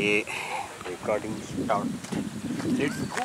ये recording start let's go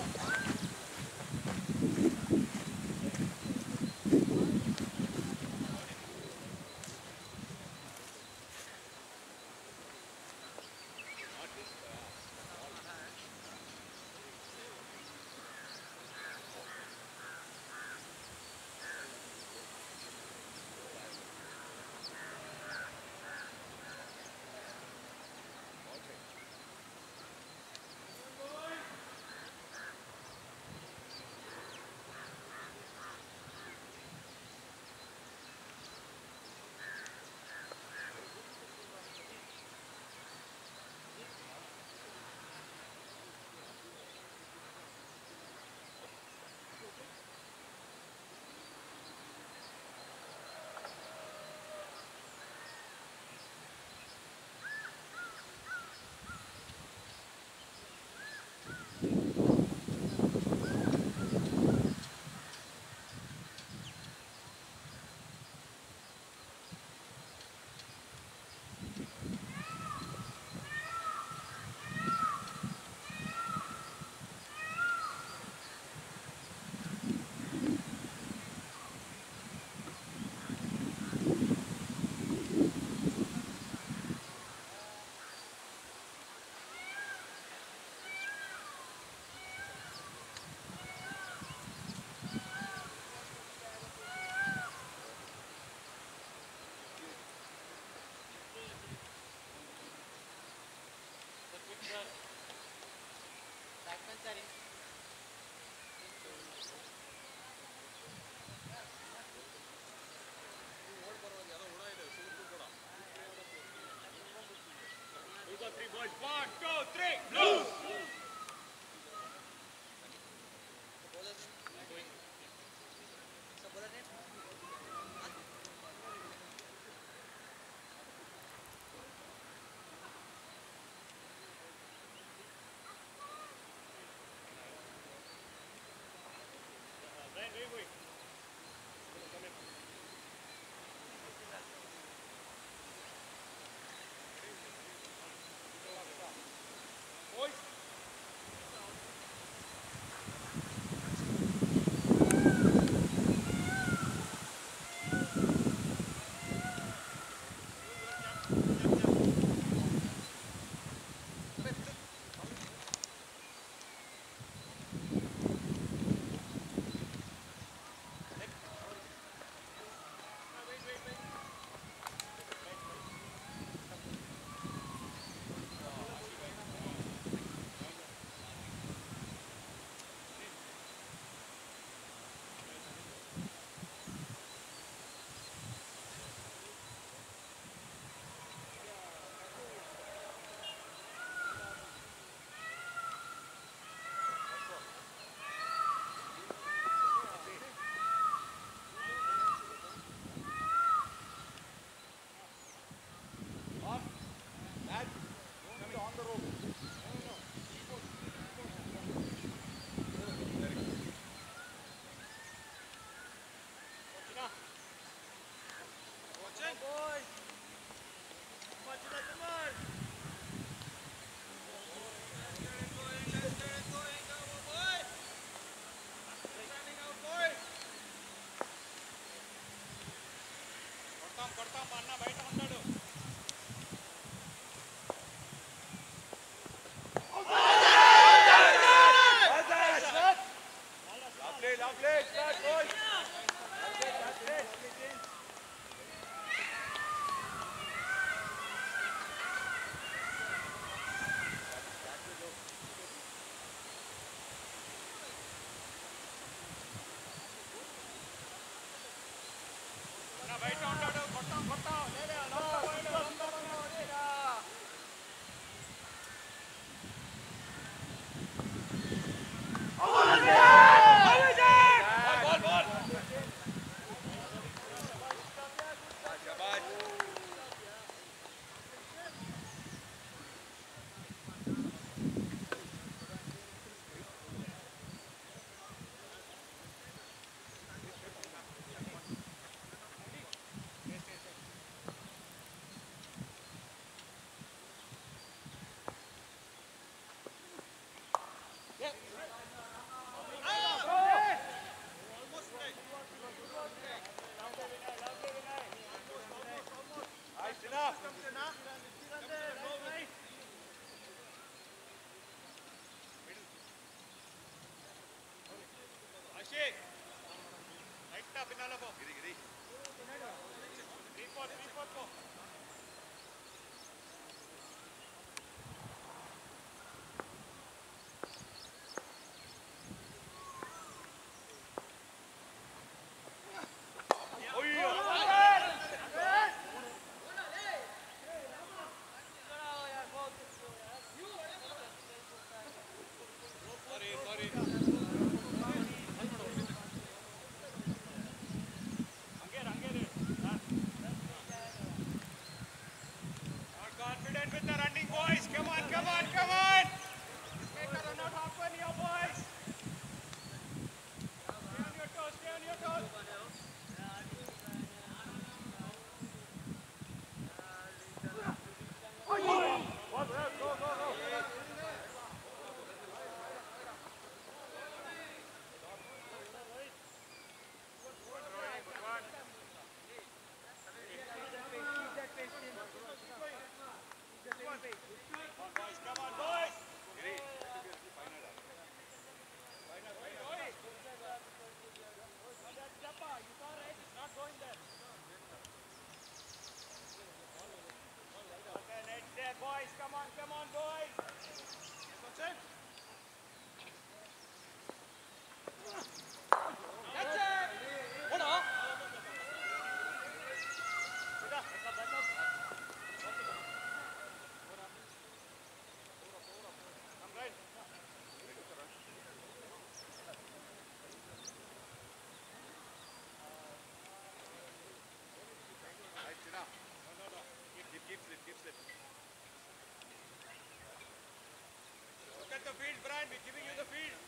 Three boys, one, go, three, blue! काम करता मानना बैठा 어. boys. Come on. the field, Brian. We're giving you the field.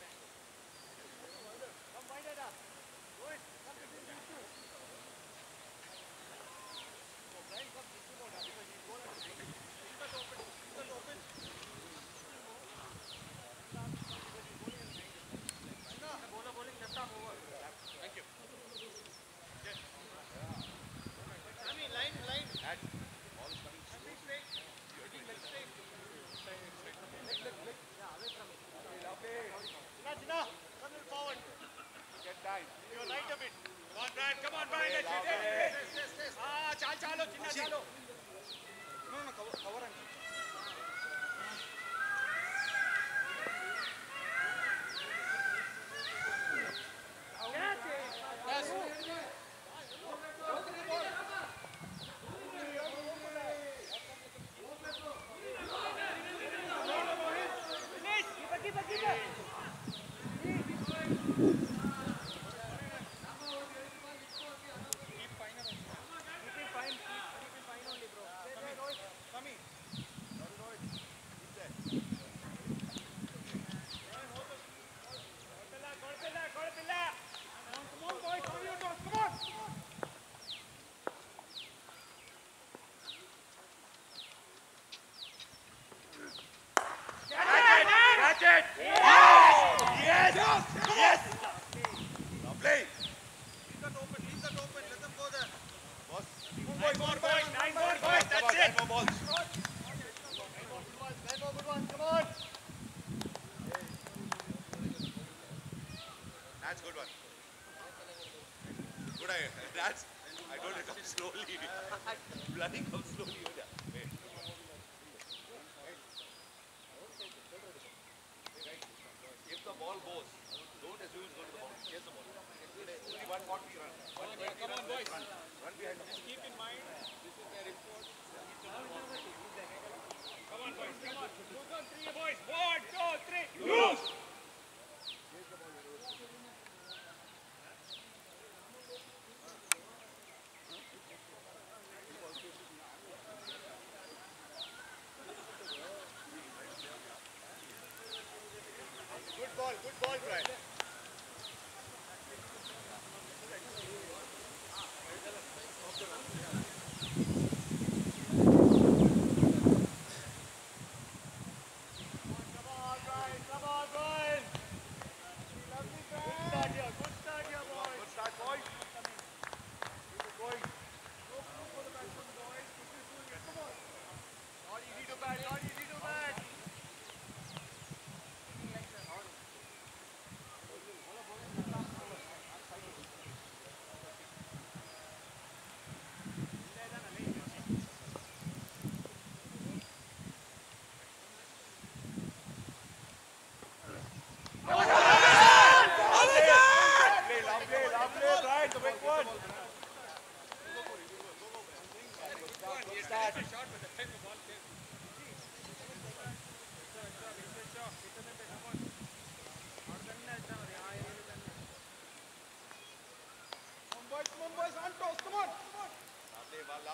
Good ball, Brian.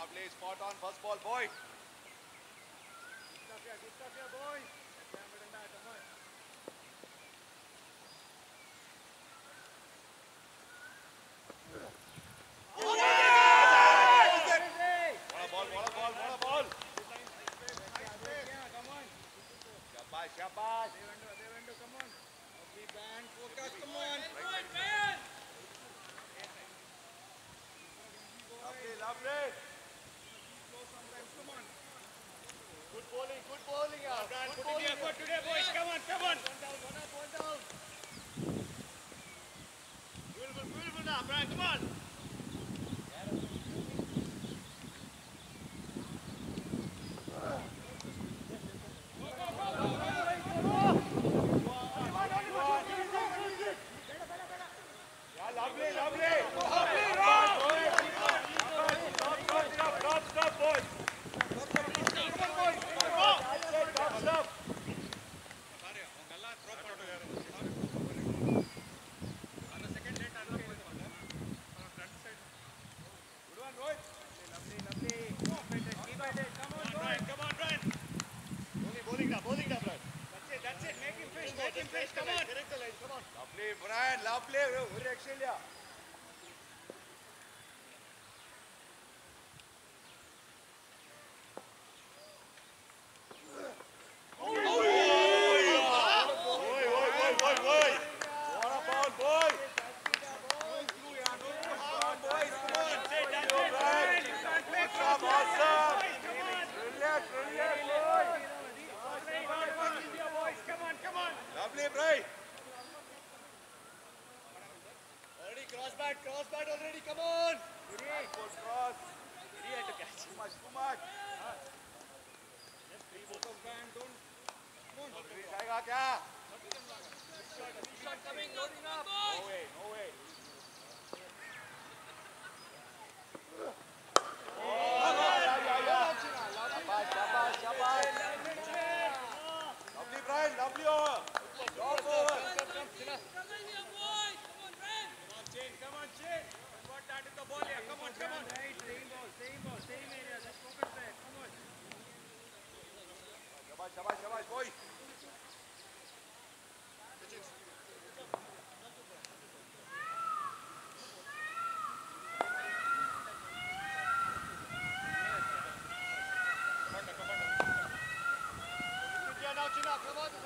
Lovely spot on first ball, boy. Acá. Zaczyna prowadzić.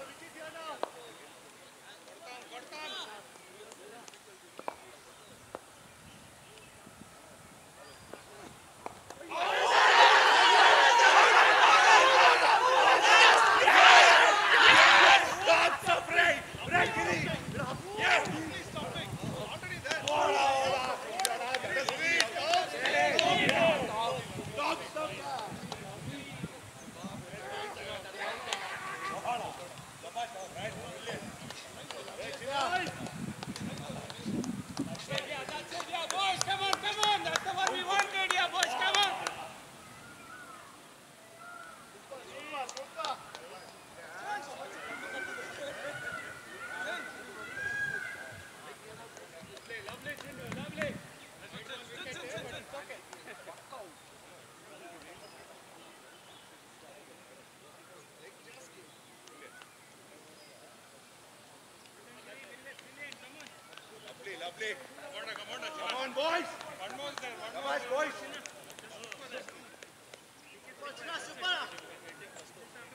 play. Come on, come on, Come on, boys. One more there. One come on, boys.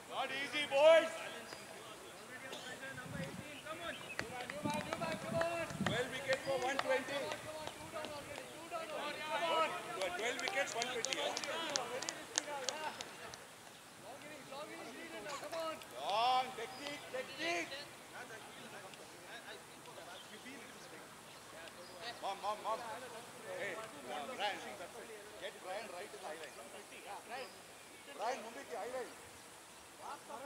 Not easy, boys. Twelve wickets for 120. Twelve wickets, 120. Mom, mom, mom. Hey, Brian, get Brian right in the highlight. Brian, move it to highlight.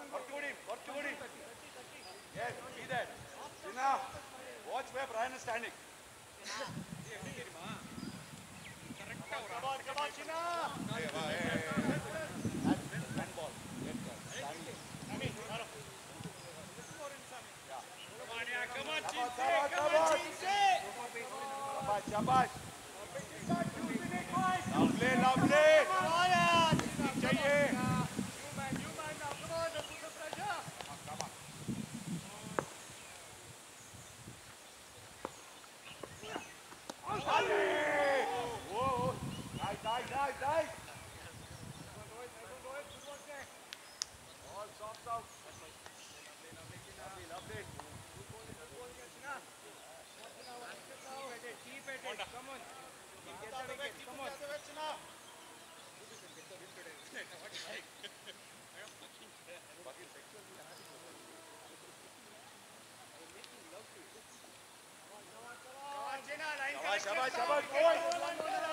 Work with him, work with him. Yes, be that. Sina, watch where Brian is standing. Come on, come on, Sina. Hey, hey, hey. That's one ball. Get that. Standing. Sami, come on. Come on, come on, Chinsay. Şabaş şabaş. Lovely lovely. Shabbat, Shabbat, boy!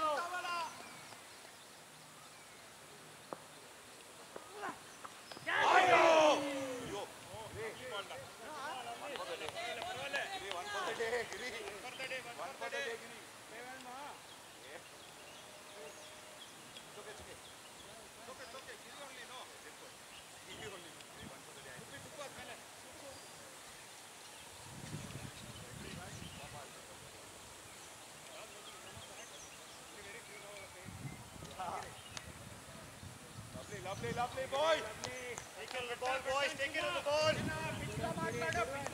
Lovely, lovely boy. Take it on the ball, boys. Take it on the ball.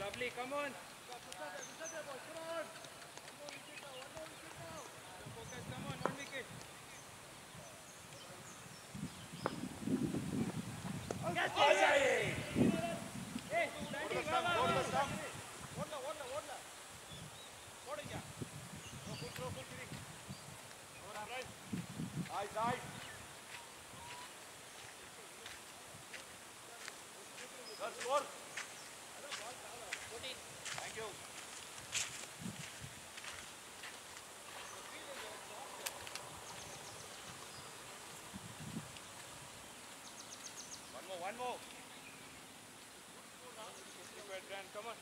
lovely. Come on. One more. Keep Dan. Come on.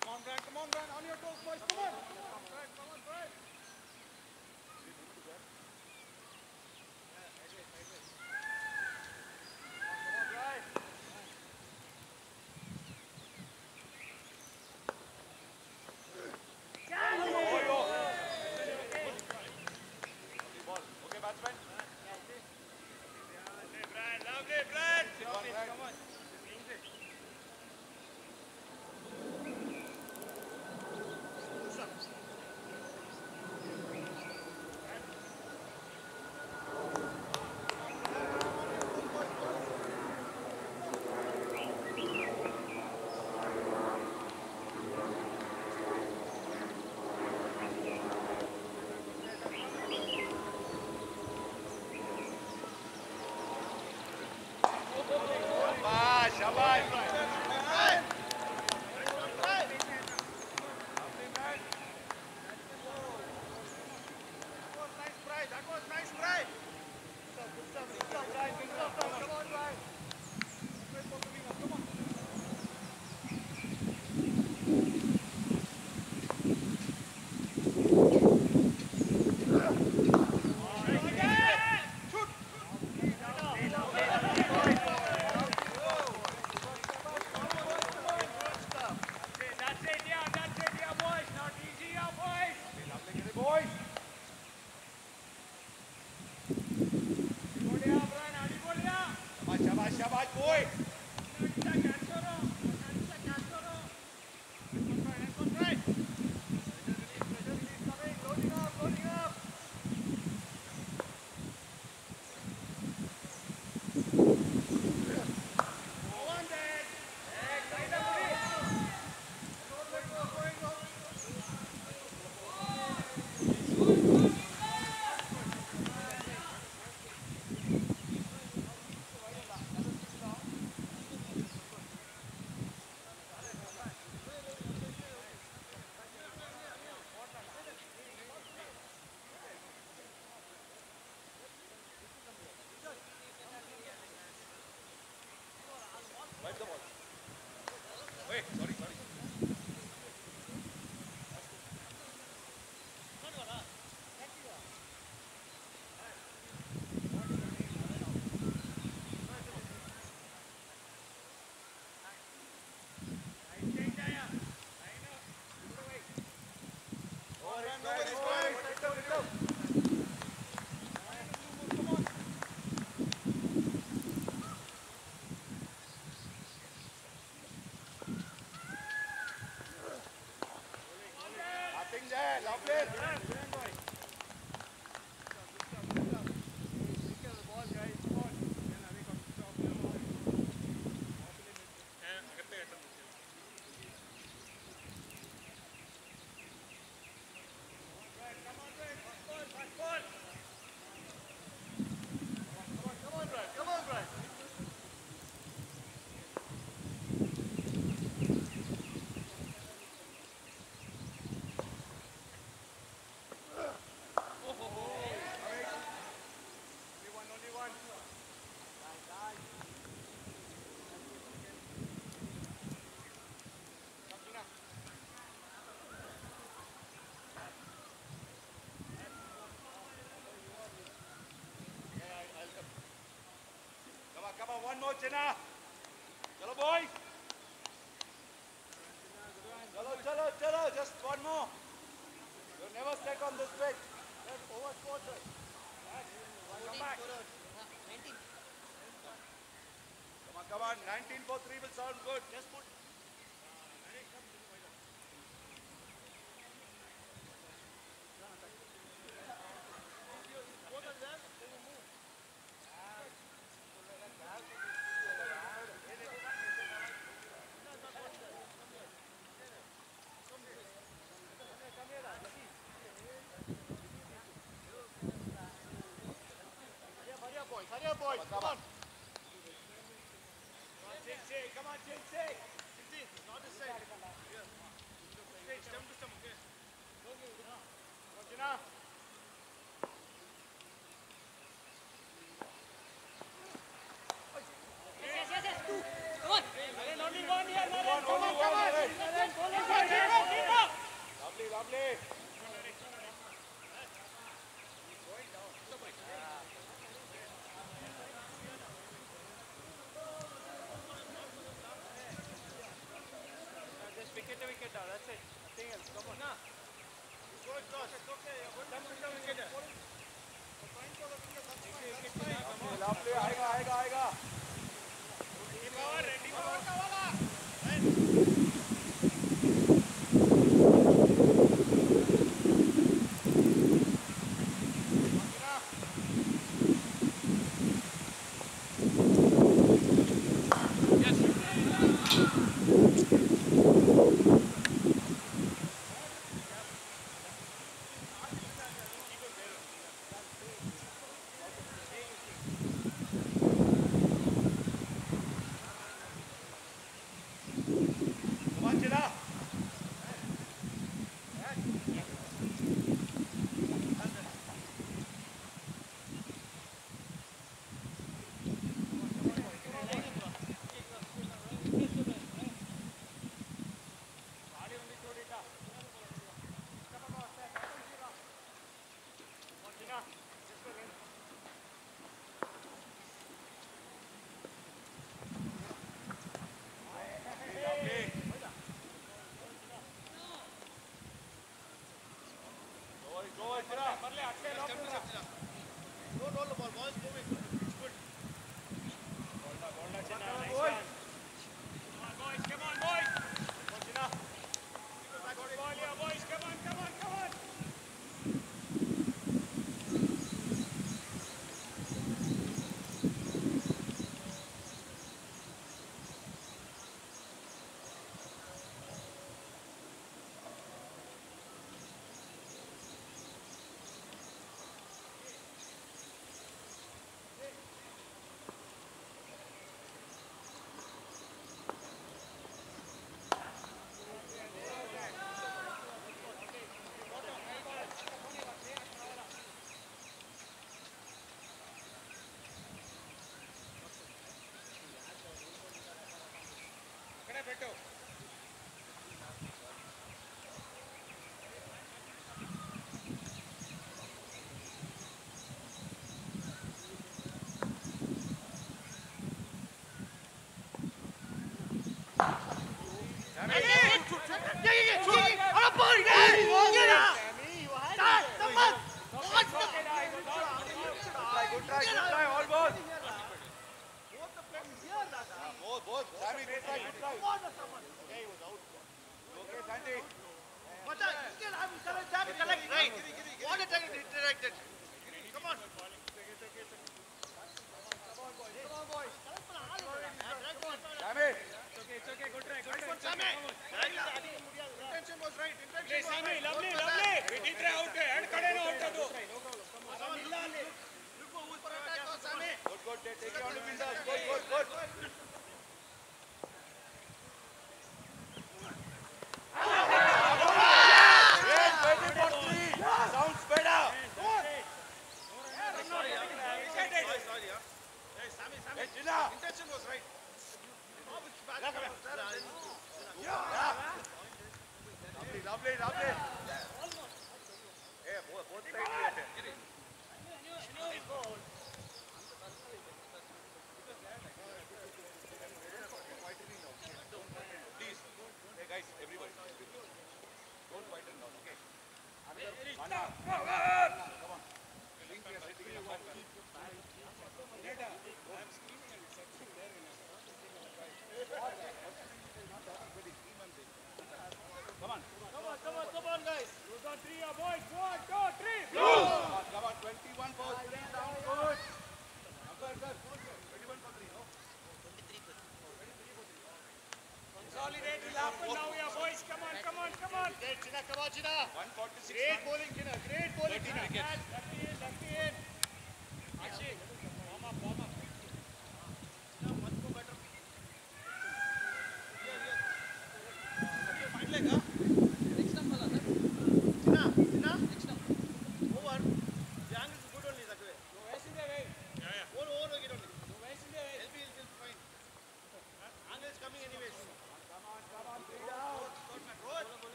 Come on, Dan. Come on, Dan. On your toes, boys. Come on. correcto. Come on, one more, Chinna. Chalo, boys. Chalo, chalo, chalo, just one more. You never step on this pitch. Just over quarter. Come back. Come on, come on. 19 for 3 will sound good. Just put. Hurry up, boys. Come on. Come on, Chinsi. Not this side. Here. Wicket to wicket down. That's it. Nothing else. Come on. Nah. Go across. It's okay. Jump to the wicket. Lovely, lovely. आएगा, आएगा, आएगा. Ready power का वाला. Come Perfecto. Abdel, Abdel. happened now here, boys. Come on, come on, come on. Great, Chida. Great bowling, Chida. Great bowling, Chida.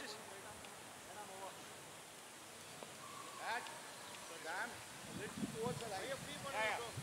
horses. And een a watch. Back. Go down. Lift forward.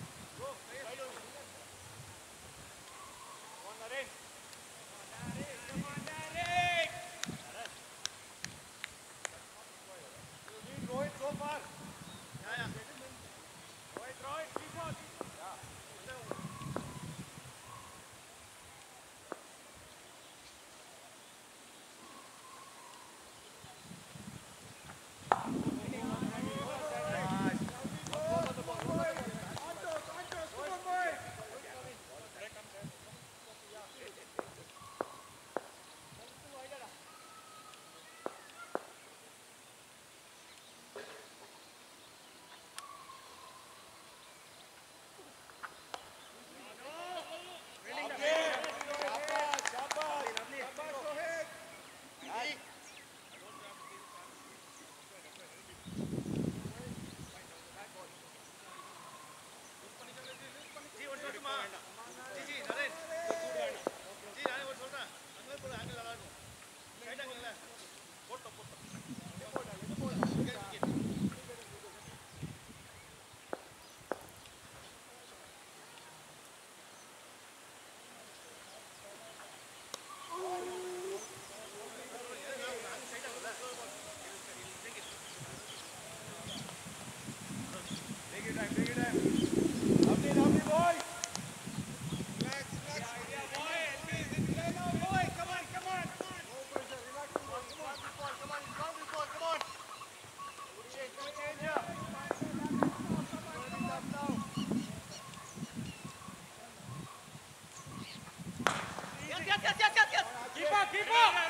Yes, yes,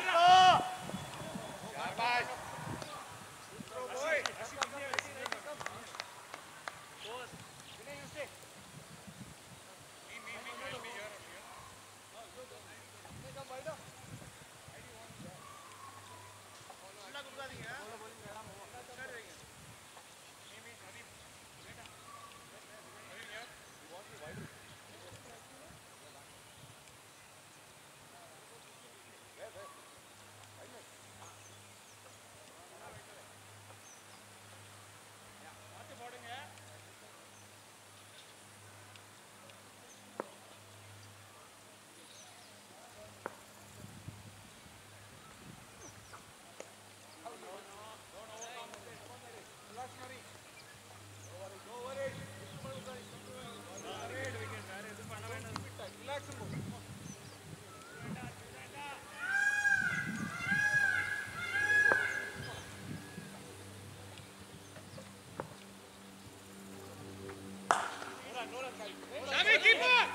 Jamais qui part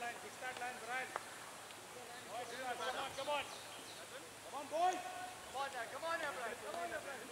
line, big start line, Brian. Come on, come on. Come on, boys. Come on, come on, Brian. Come on, Brian.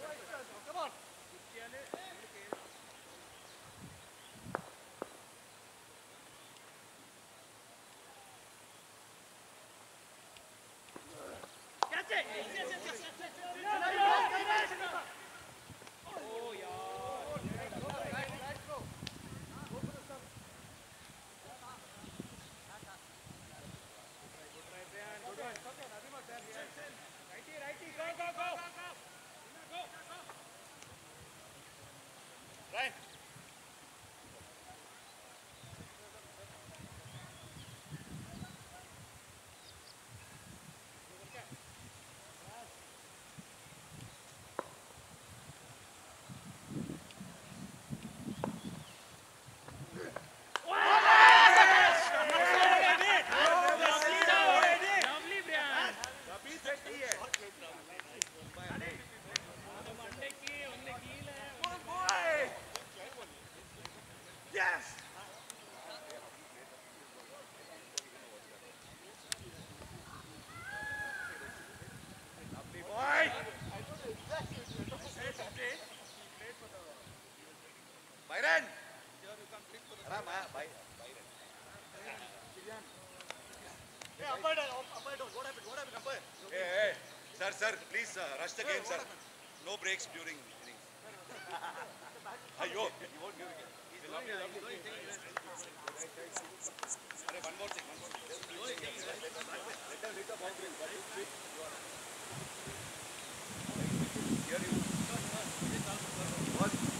Please uh, rush the game, sir. No breaks during innings. Ayo, one more thing. Let them hit the boundary. You What?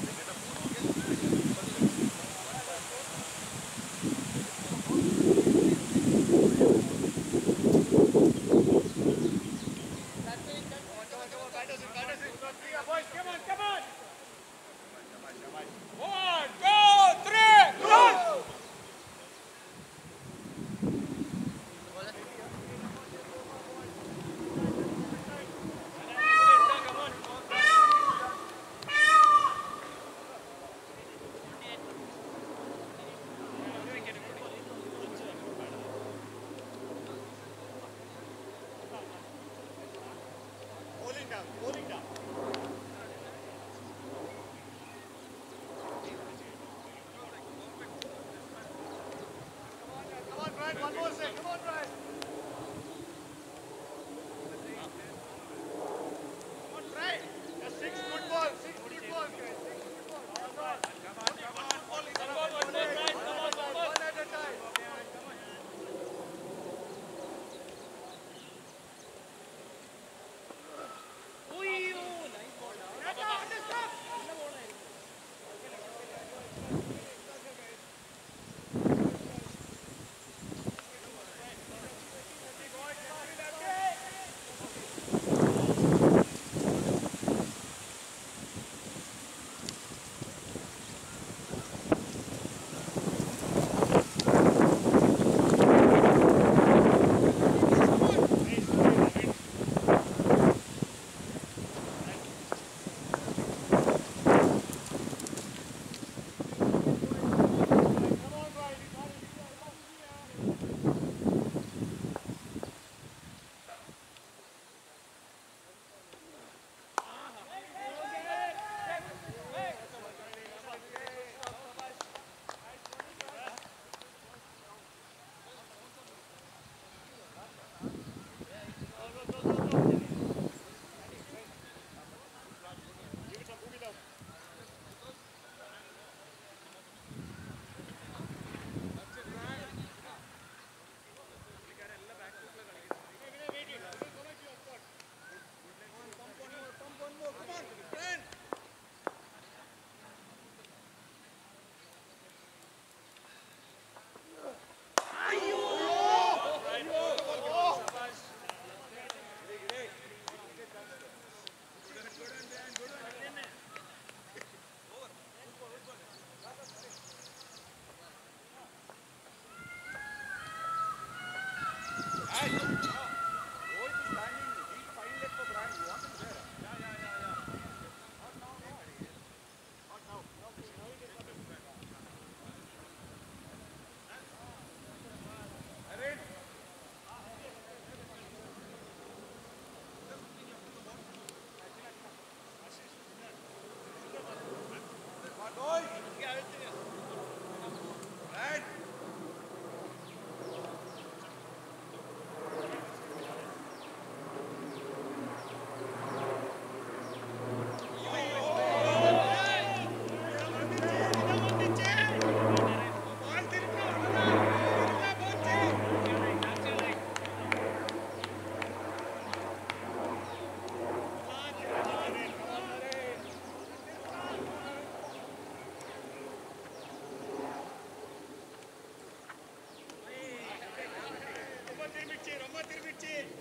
did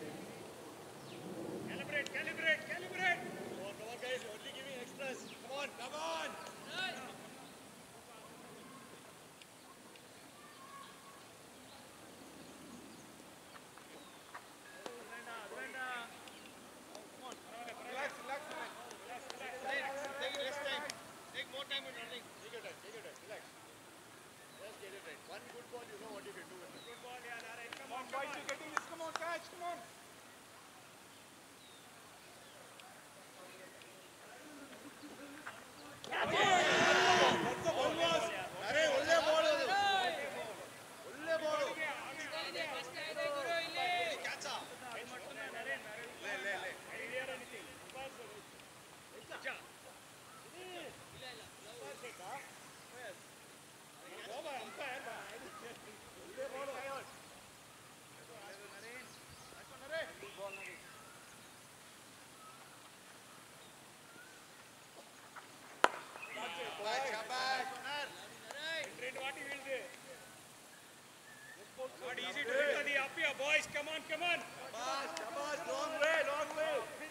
Not easy to recover the Apia boys. Come on, come on. Shabas, Shabas, long way, long way.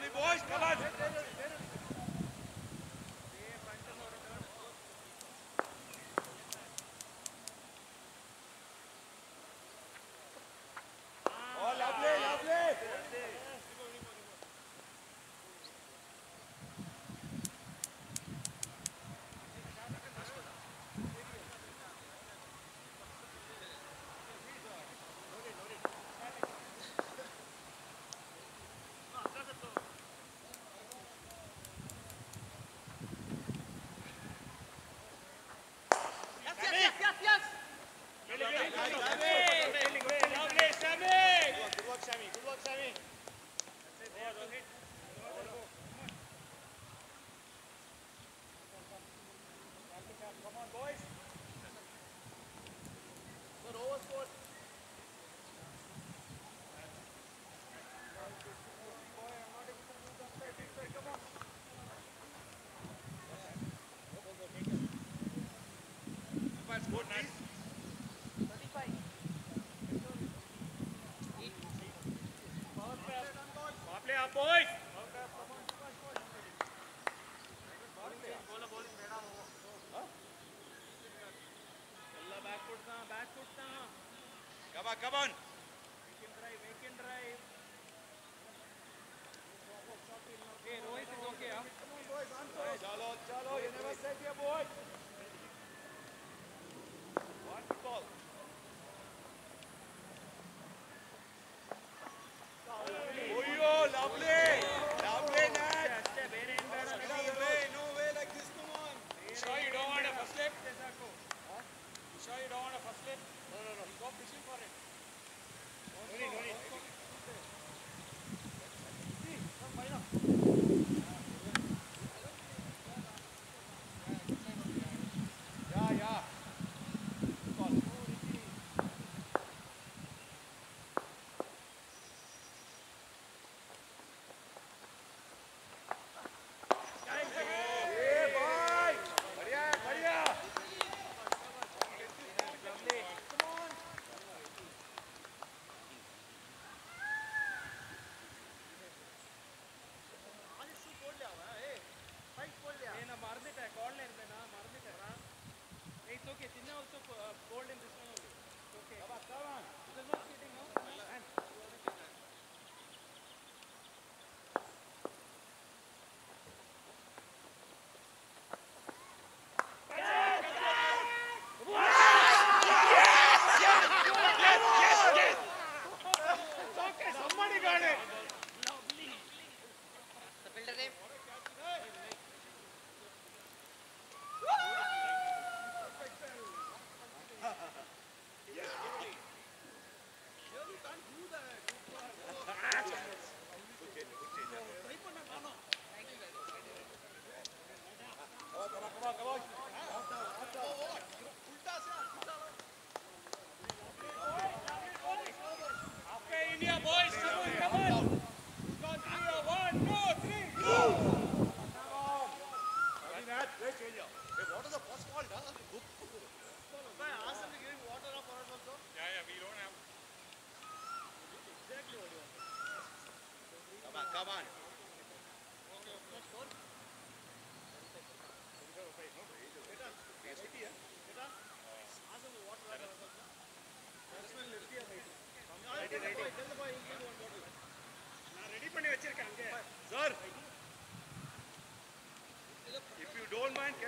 Playboys, calado! Good work, Sammy. Good work, Sammy. come on. Hey, Rohit is okay, huh? Boys, answer. Hey, Jalo, Jalo, you never said your boy. okay. Chinna also uh, golden this one only. Okay. Come on.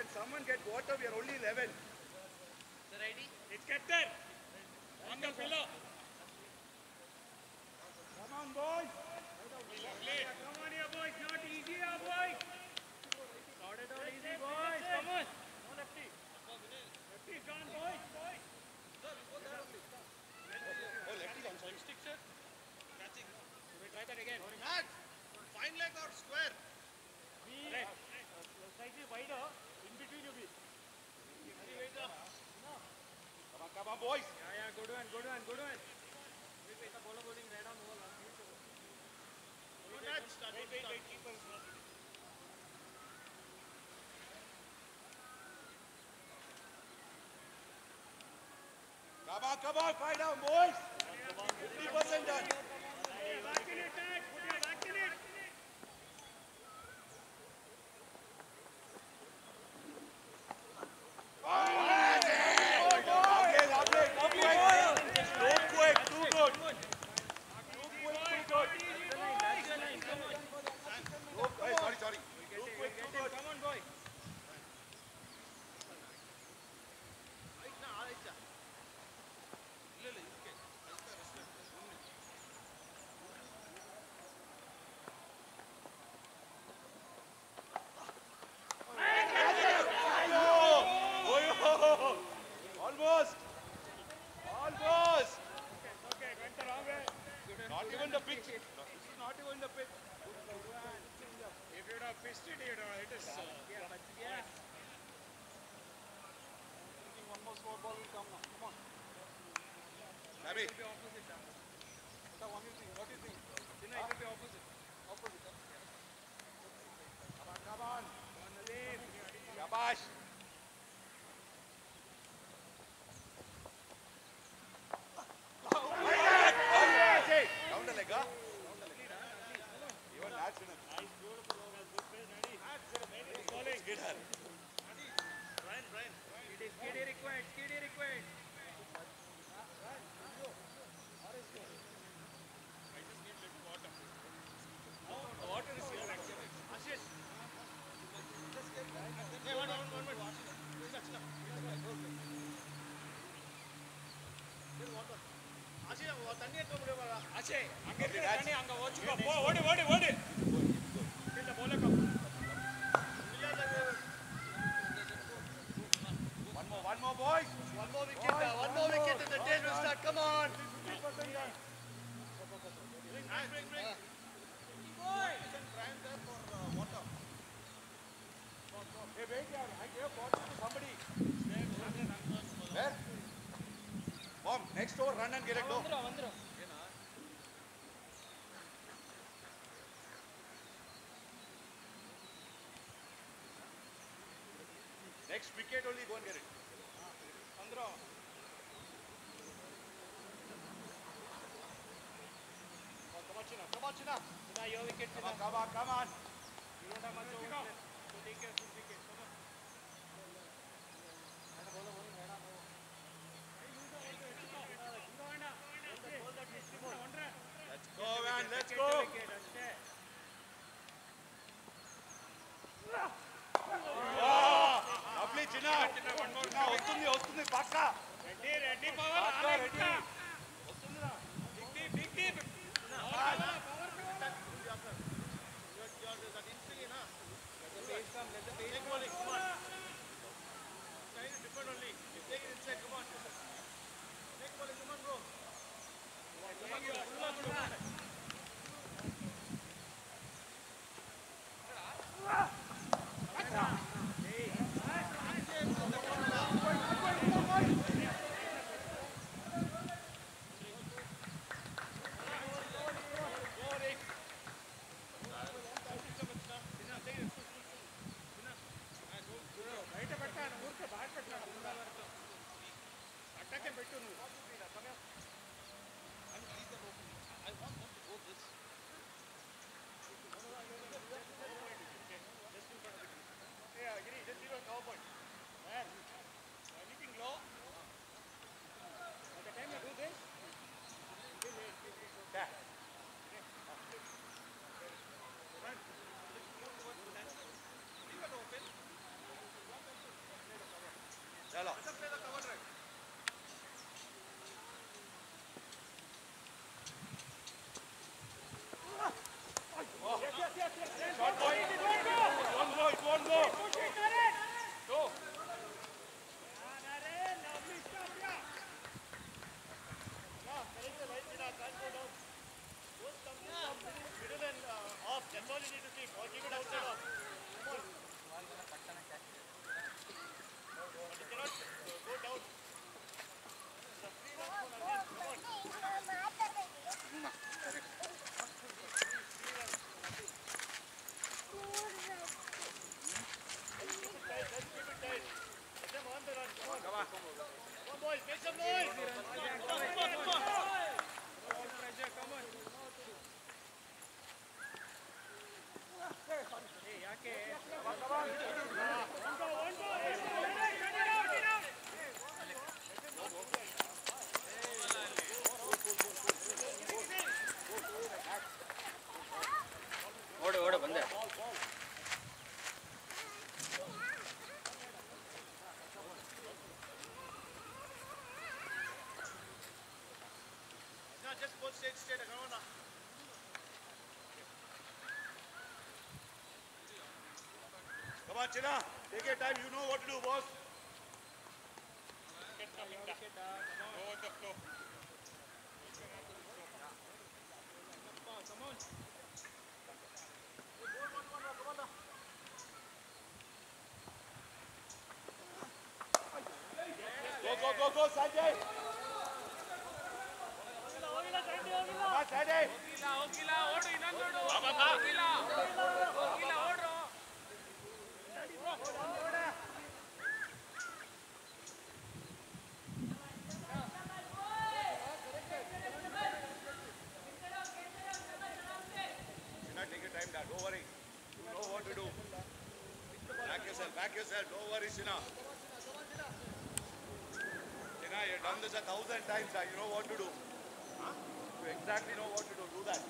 Can someone get water? We are only 11. The ready? Let's get there. On the pillow. One, good one, good one. Ball right on touch, wait, wait, wait, keep on. Come on, come on, find out, boys. 50% done. शाबाश। next door run and get it go. Chino. Come on, Chino. Chino, your wicket. Chino. Come on, come on. You don't have much over. So take care, full wicket. Come on. Let's go, man. Let's go. Just go straight, straight. Come. Come on, China. Take your time. You know what to do, boss. Go, go, go, go, Sanjay. Come on, Sanjay. China, take your time, Back yourself, worry, China. China, you've done this a thousand times. You know what to do. Exactly know what to do. Do that.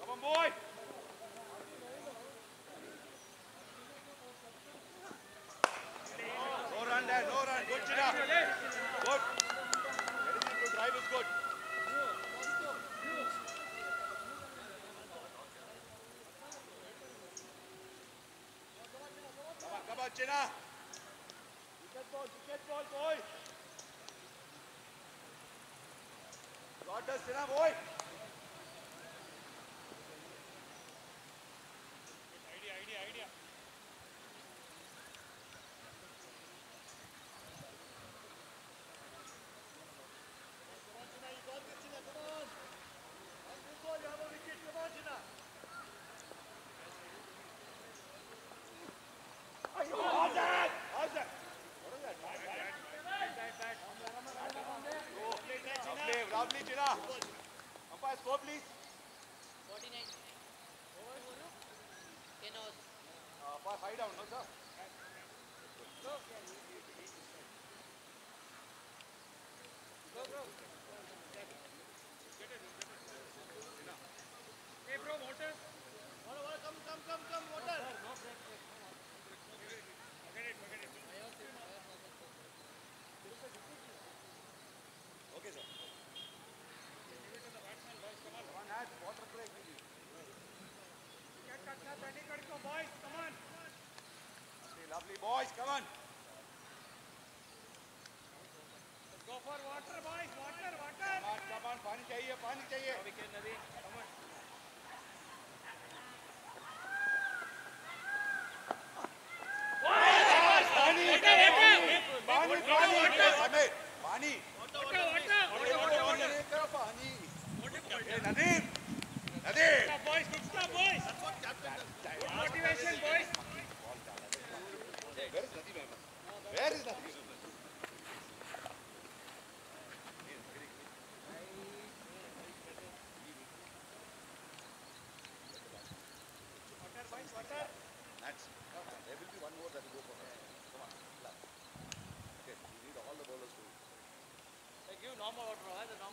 Come on, boy. No run there, no run. Good, China. Good. Anything to drive is good. Come on, come on, China. Wicket ball, ball, boy. Got us, China, boy. Five down, no, sir. पानी चाहिए, Normal water, huh?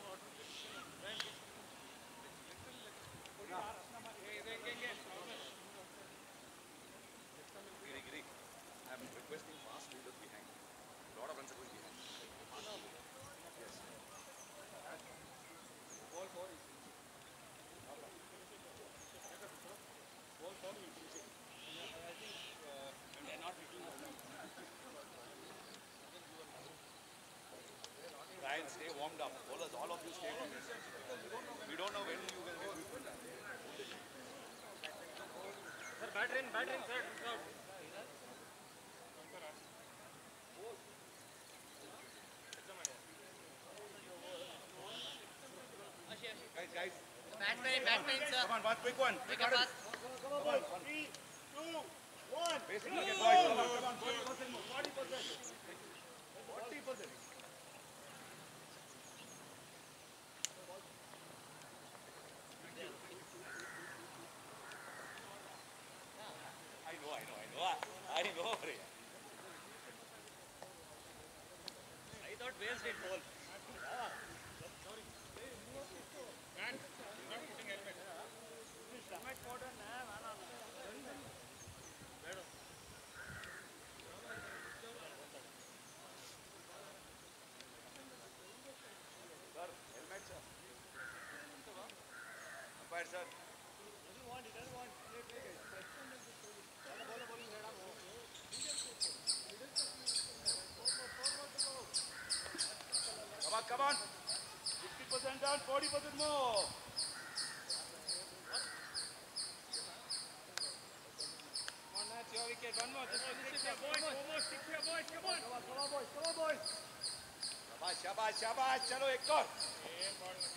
And stay warmed up. Bowlers, all of you stay warmed up. We don't know when you will get used. Sir, batter in, batter in, sir. Out. Guys, guys, Batsman, batsman, sir. come on, one quick one. Wicket pass. Come on, one. Three, two, one. Basic wicket, boys. Come on, come on. 40%. 40%. Fire sir Come on, come on. 50% down, 40% more. One that's your wicket, one more. Just one more, boys. One more, stick here, boys. Come on. Come on, boys. Come on, boys. Shabash, shabash, shabash. Chalo, ek aur. Yeah,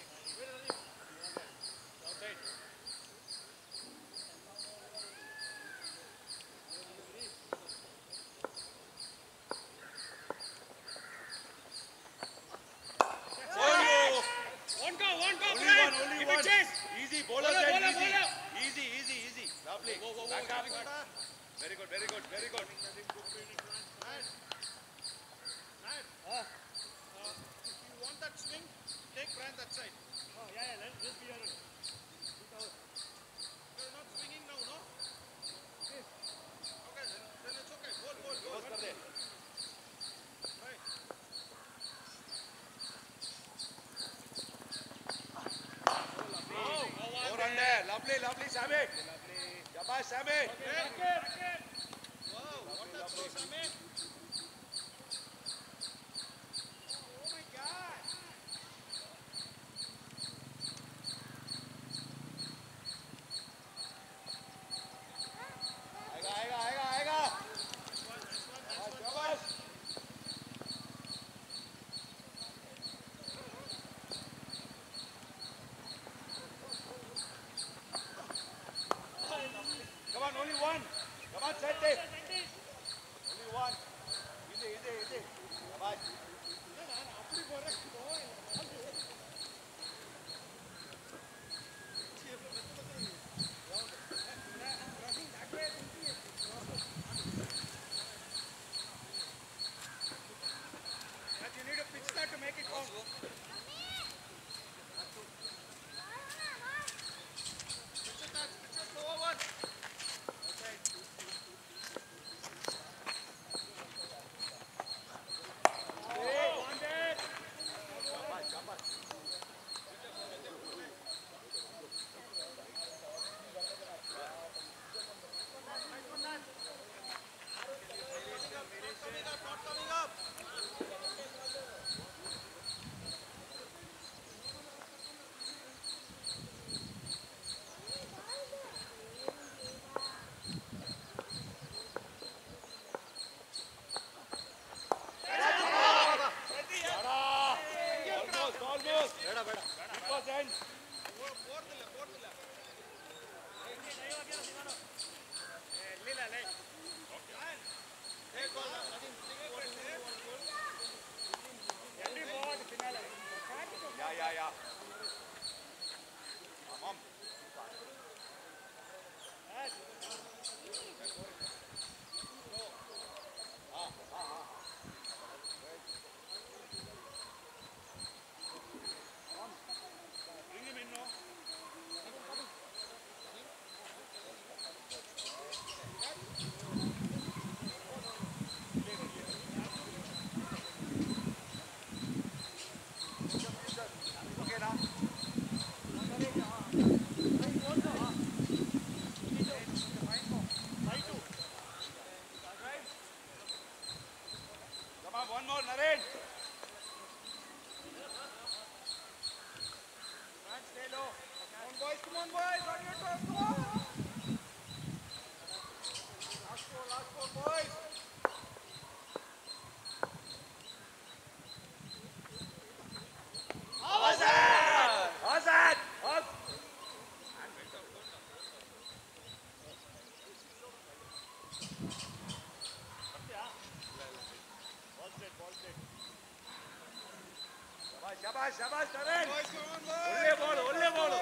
शाबाश शाबाश तारे ओल्ले ball ओल्ले ball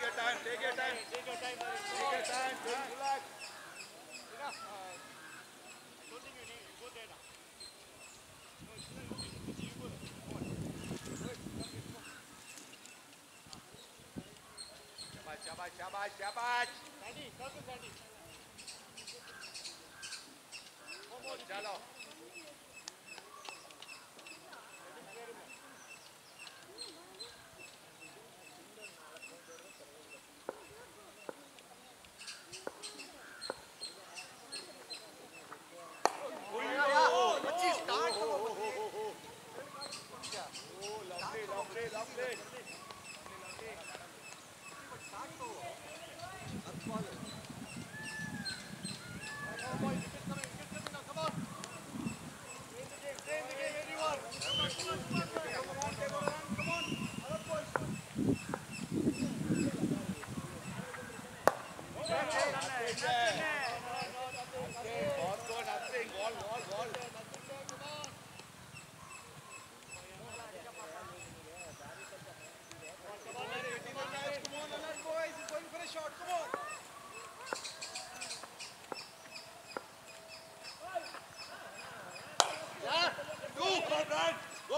Take your time, take your time. Take your time, take your time. Relax. Enough. I don't think you need you go there now. No, it's not. You go there. Come on. Shabash, shabash, shabash, shabash. Sandy, come to Sandy. One more. Chalo. Lovely,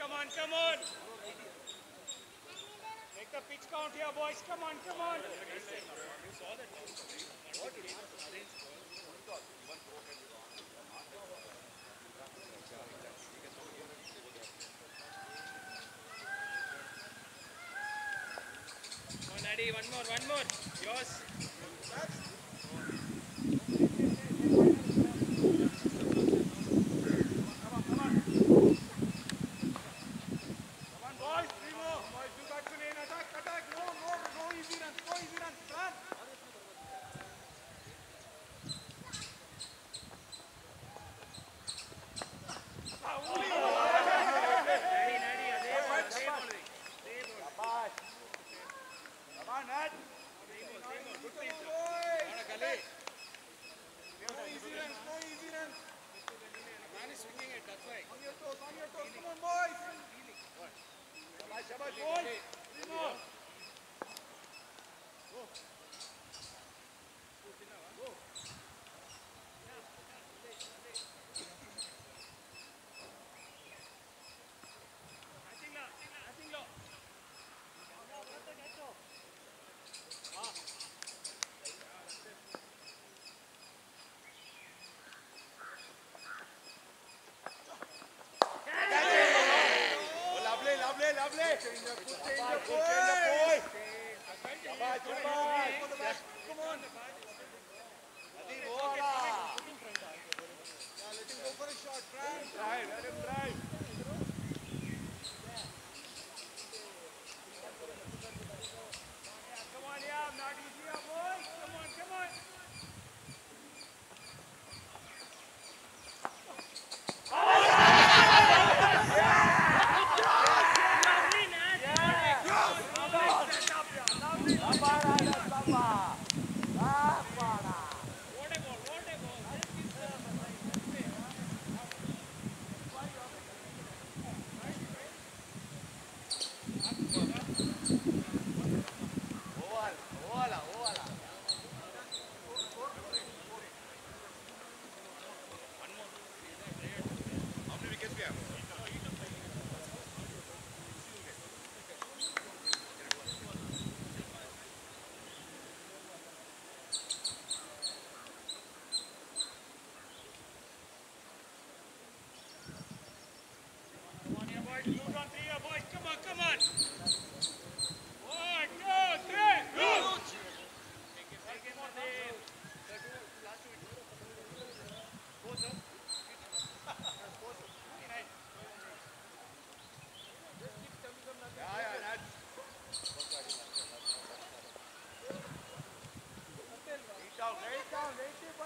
Come on, come on. Make the pitch count here, boys. Come on, come on. Come on, Addy. One more, one more. Yours.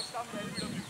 stand there, you love you.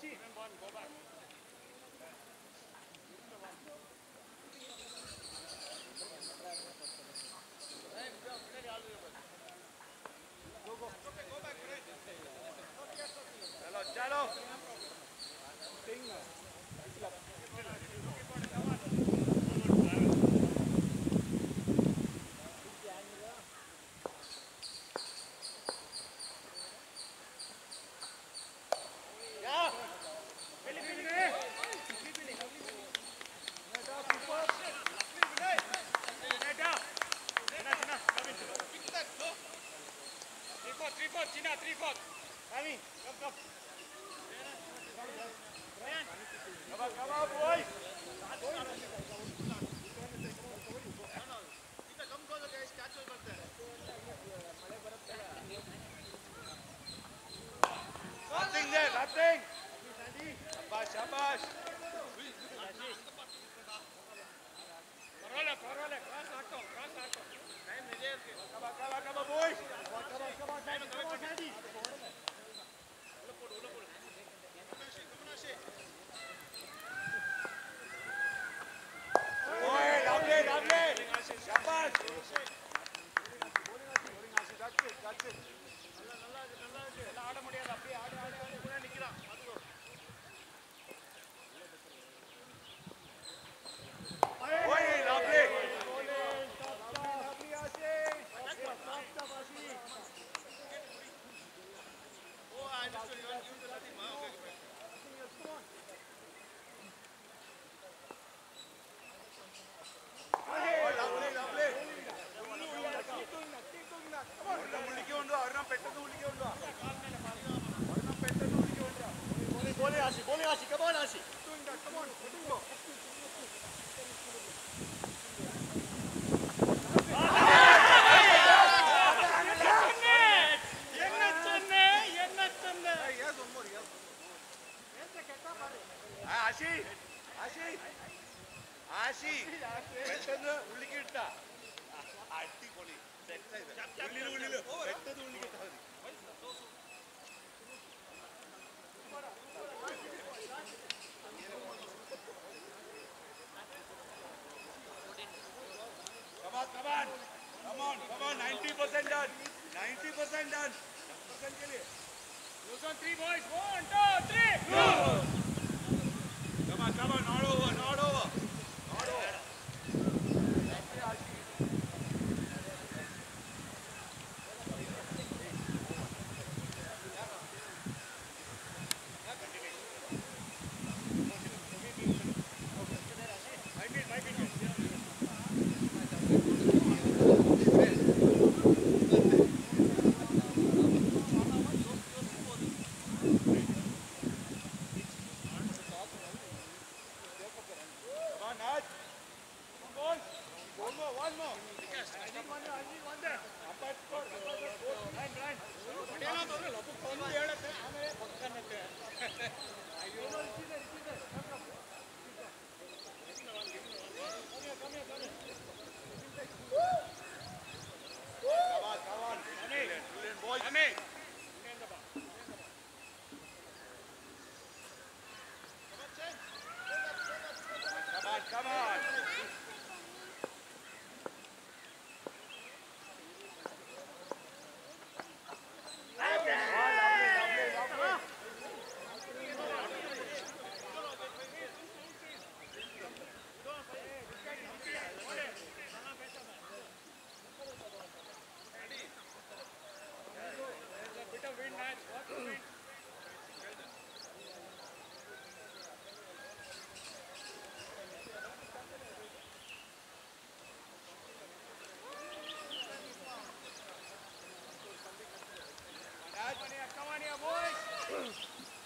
Go, go. Go back, go back. Chalo, chalo. come on. Come on, come on. 90% done. 90% done. Lose on three, boys. One, two, three. Go. Come on, come on. Not over, not over.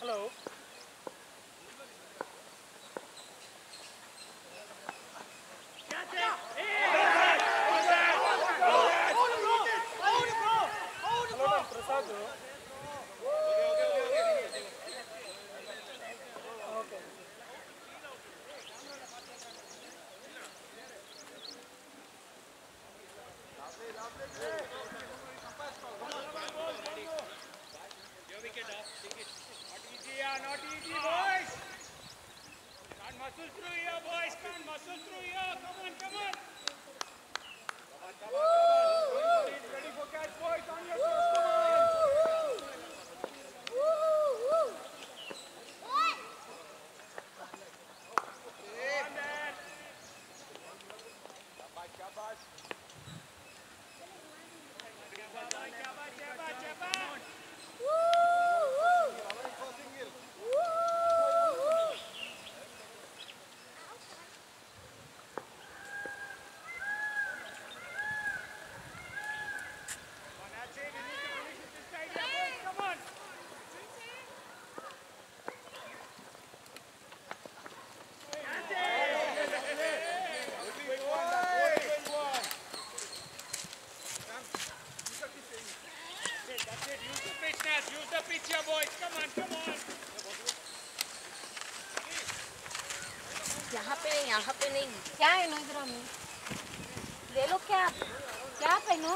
Hello. यहाँ पे नहीं। क्या है no इधर हमें ले लो क्या क्या पहनो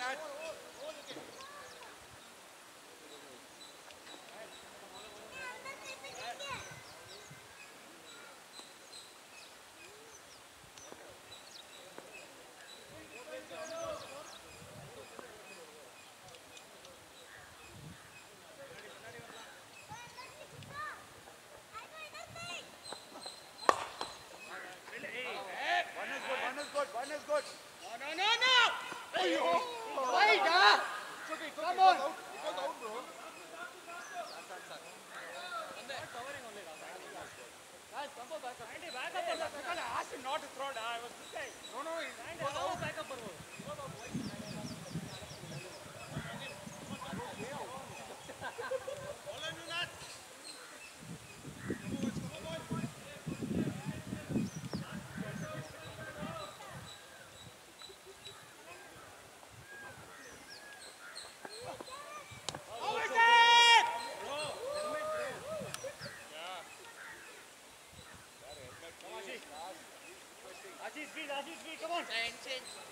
not Come on. Nine, change.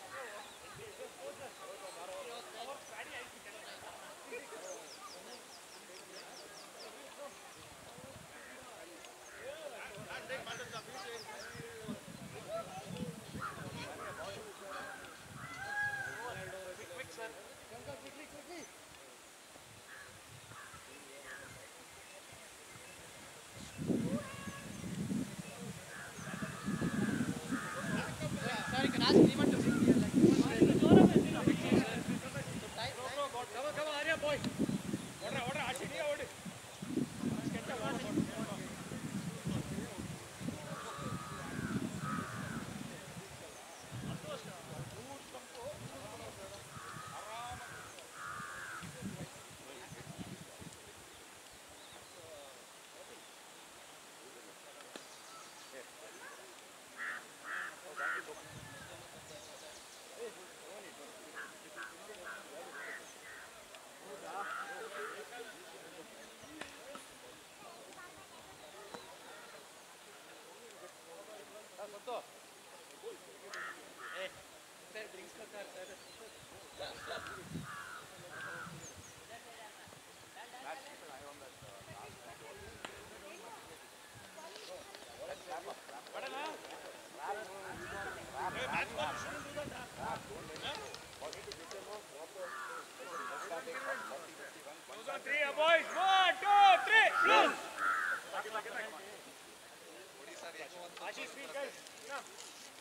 stop. Eh, ver, drinkskattar, ver. Three, boys, one, two, three, plus. Ashish, please, guys.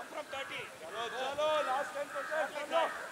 Come from 30. Chalo, chalo, last 10%. Come on.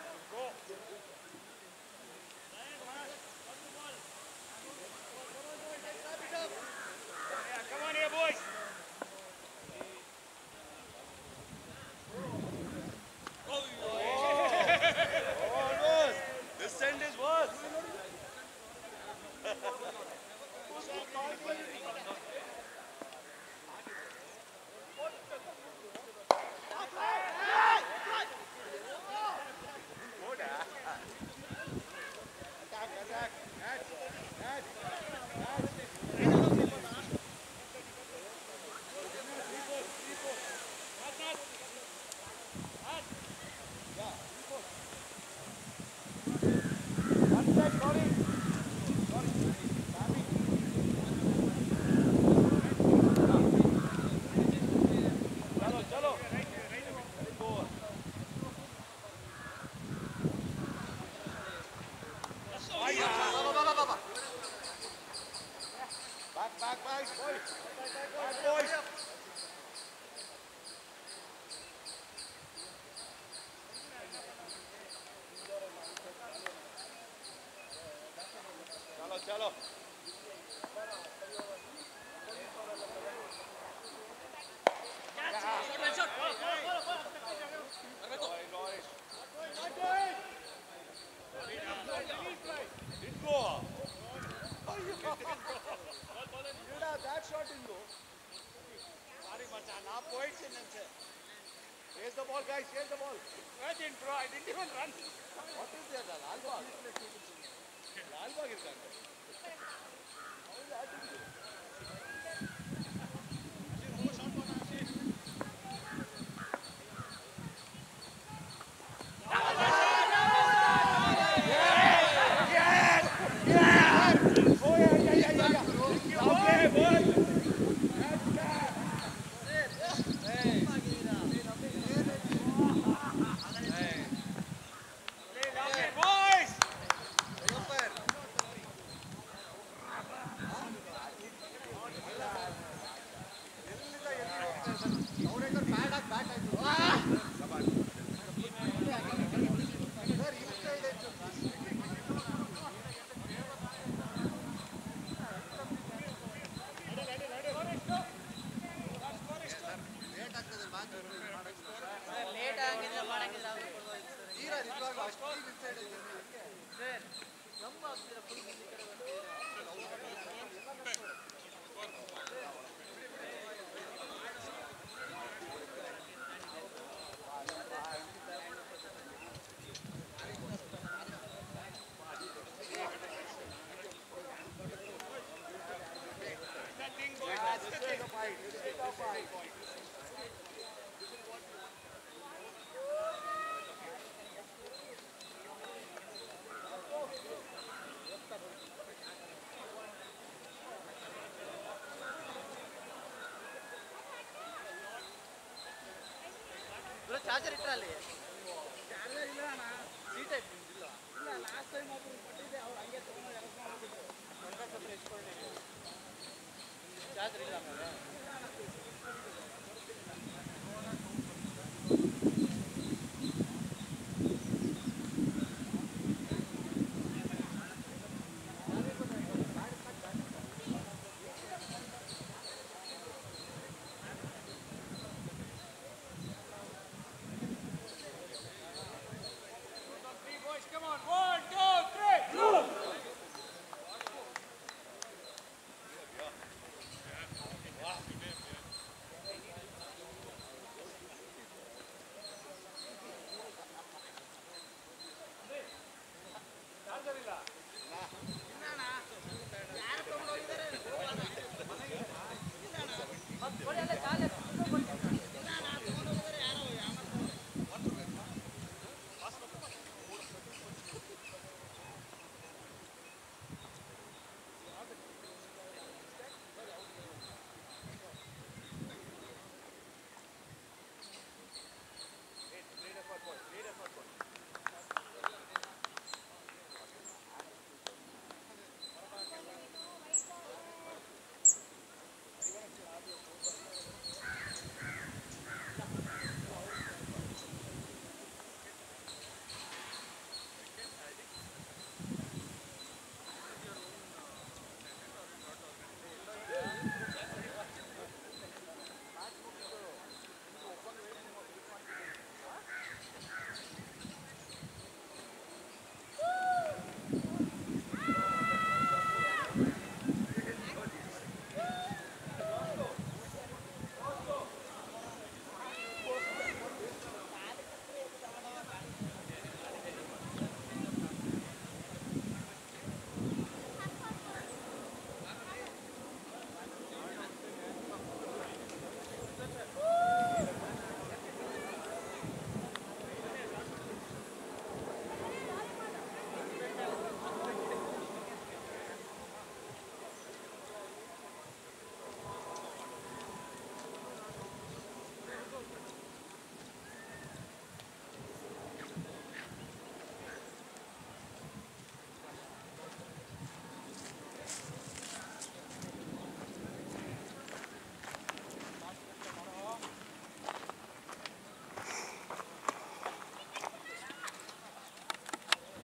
下喽。charger ಇಟ್ಟ ಅಲ್ಲಿ? ಚಾರ್ಜರ್ ಇಲ್ಲ ಅಣ್ಣ ಸೀಟ್ ಐತಿ ಇಲ್ಲ ಇಲ್ಲ ಲಾಸ್ಟ್ ಟೈಮ್ ಒಬ್ರು ಕೊಟ್ಟಿದ್ದೆ ಅವ್ರು ಹಂಗೆ ತಗೊಂಡು ಎಲೆಕ್ಟ್ ಮಾಡಿದ್ರು ಕಾಂಟ್ರಾಕ್ಟ್ ಹತ್ರ ಚಾರ್ಜರ್ ಇಲ್ಲ ಅಣ್ಣ